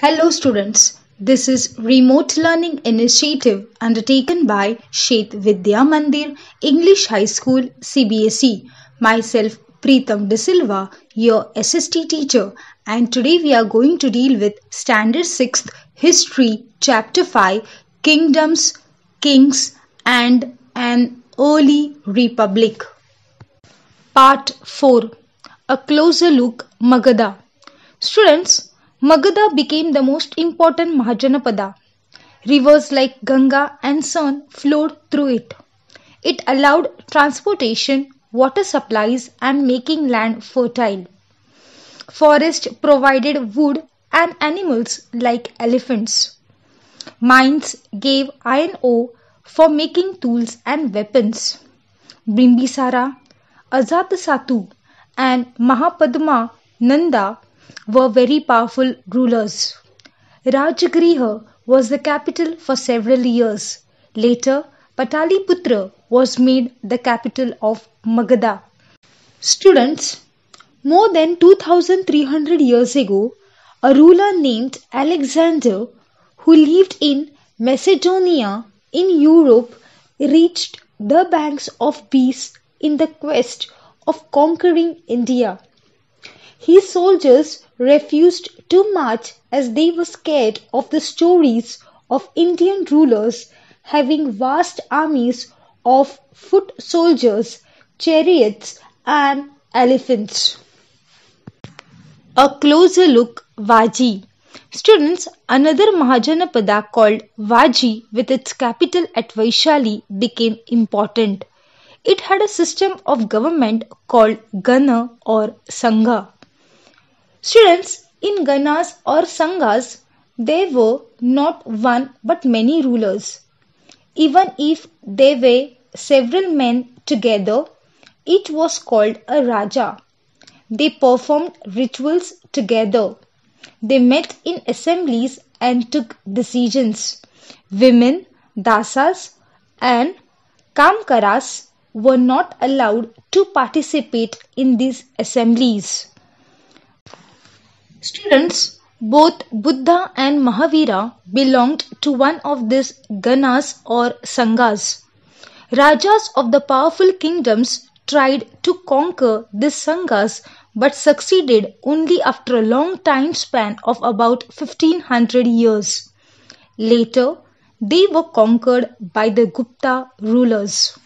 Hello students, this is remote learning initiative undertaken by Shet Vidya Mandir English High School CBSE. Myself Preetham De Silva, your SST teacher and today we are going to deal with Standard 6th History Chapter 5 Kingdoms, Kings and an Early Republic. Part 4 A Closer Look Magadha. Students, Magadha became the most important Mahajanapada. Rivers like Ganga and Son flowed through it. It allowed transportation, water supplies, and making land fertile. Forest provided wood and animals like elephants. Mines gave iron ore for making tools and weapons. Bimbisara, Ajatasattu, and Mahapadma Nanda were very powerful rulers. Rajagriha was the capital for several years. Later, Pataliputra was made the capital of Magadha. Students, more than 2300 years ago, a ruler named Alexander who lived in Macedonia in Europe reached the banks of Beas in the quest of conquering India. His soldiers refused to march as they were scared of the stories of Indian rulers having vast armies of foot soldiers, chariots, and elephants. A closer look Vajji. Students, another Mahajanapada called Vajji with its capital at Vaishali became important. It had a system of government called Gana or Sangha. Students, in Ganas or Sanghas, there were not one but many rulers. Even if there were several men together, it was called a Raja. They performed rituals together. They met in assemblies and took decisions. Women, dasas, and kamkaras were not allowed to participate in these assemblies. Students, both Buddha and Mahavira belonged to one of these Ganas or Sanghas. Rajas of the powerful kingdoms tried to conquer these Sanghas but succeeded only after a long time span of about 1500 years. Later, they were conquered by the Gupta rulers.